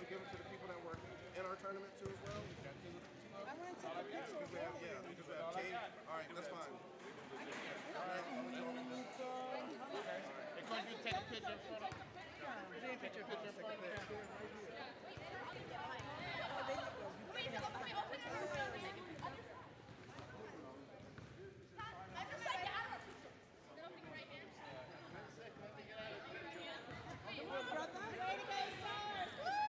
We give it to the people that were in our tournament too as well? I want to take a picture of. Yeah, because we have Kate. All right, that's fine. All right, I'm going to. Because you take a picture.